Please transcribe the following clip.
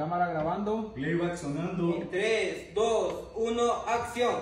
Cámara grabando. Playback sonando. En 3, 2, 1, acción.